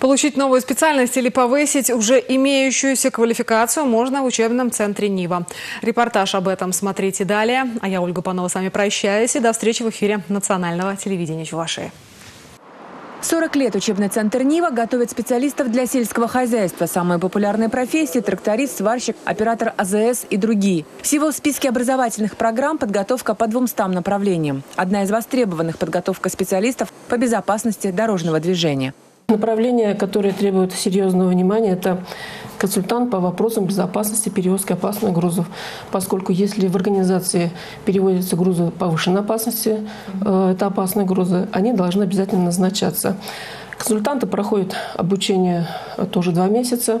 Получить новую специальность или повысить уже имеющуюся квалификацию можно в учебном центре «Нива». Репортаж об этом смотрите далее. А я, Ольга Панова, с вами прощаюсь и до встречи в эфире национального телевидения Чувашии. 40 лет учебный центр «Нива» готовит специалистов для сельского хозяйства. Самые популярные профессии – тракторист, сварщик, оператор АЗС и другие. Всего в списке образовательных программ подготовка по 200 направлениям. Одна из востребованных – подготовка специалистов по безопасности дорожного движения. Направление, которое требует серьезного внимания, это консультант по вопросам безопасности перевозки опасных грузов. Поскольку если в организации переводятся грузы повышенной опасности, э, это опасные грузы, они должны обязательно назначаться. Консультанты проходят обучение тоже два месяца.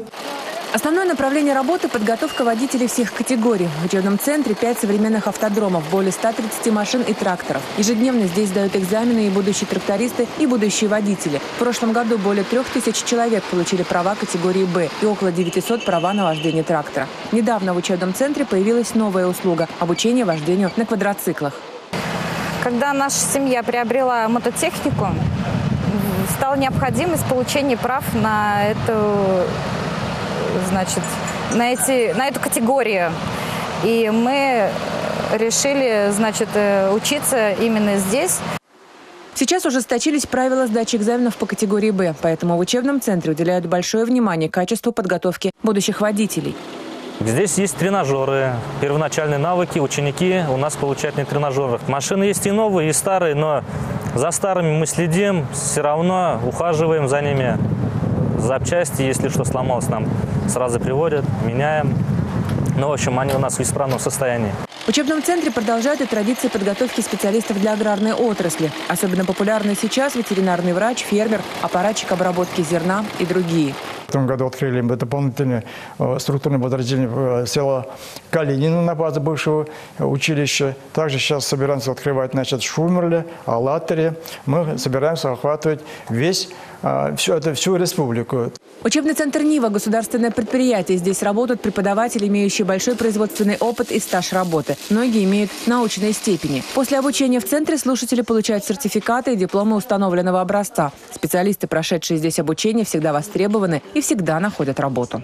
Основное направление работы – подготовка водителей всех категорий. В учебном центре пять современных автодромов, более 130 машин и тракторов. Ежедневно здесь сдают экзамены и будущие трактористы, и будущие водители. В прошлом году более трех тысяч человек получили права категории «Б» и около 900 права на вождение трактора. Недавно в учебном центре появилась новая услуга – обучение вождению на квадроциклах. Когда наша семья приобрела мототехнику, стала необходимость получения прав на эту значит, на, эти, на эту категорию. И мы решили, значит, э, учиться именно здесь. Сейчас ужесточились правила сдачи экзаменов по категории «Б», поэтому в учебном центре уделяют большое внимание качеству подготовки будущих водителей. Здесь есть тренажеры, первоначальные навыки, ученики у нас получают на тренажерах. Машины есть и новые, и старые, но за старыми мы следим, все равно ухаживаем за ними запчасти, если что сломалось, нам сразу приводят, меняем. Ну, в общем, они у нас в исправном состоянии. В учебном центре продолжают и традиции подготовки специалистов для аграрной отрасли. Особенно популярны сейчас ветеринарный врач, фермер, аппаратчик обработки зерна и другие. В этом году открыли дополнительное э, структурное подразделение э, села Калинина на базе бывшего училища. Также сейчас собираемся открывать значит, Шумерле, Аллатере. Мы собираемся охватывать весь, э, всю, это, всю республику. Учебный центр «Нива» – государственное предприятие. Здесь работают преподаватели, имеющие большой производственный опыт и стаж работы. Многие имеют научные степени. После обучения в центре слушатели получают сертификаты и дипломы установленного образца. Специалисты, прошедшие здесь обучение, всегда востребованы и всегда находят работу.